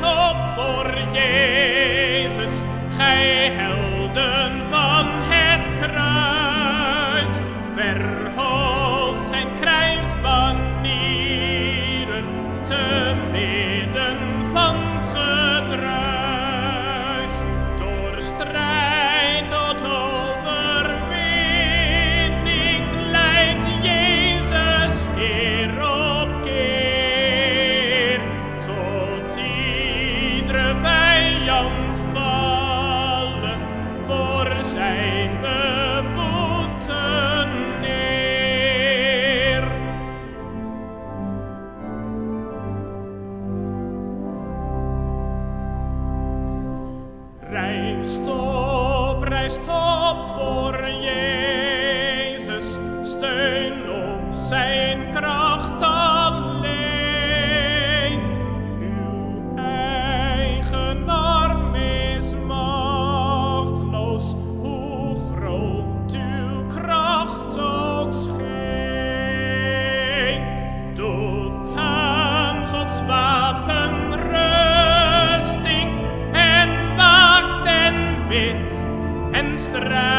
Op voor Jezus, gij helden strand.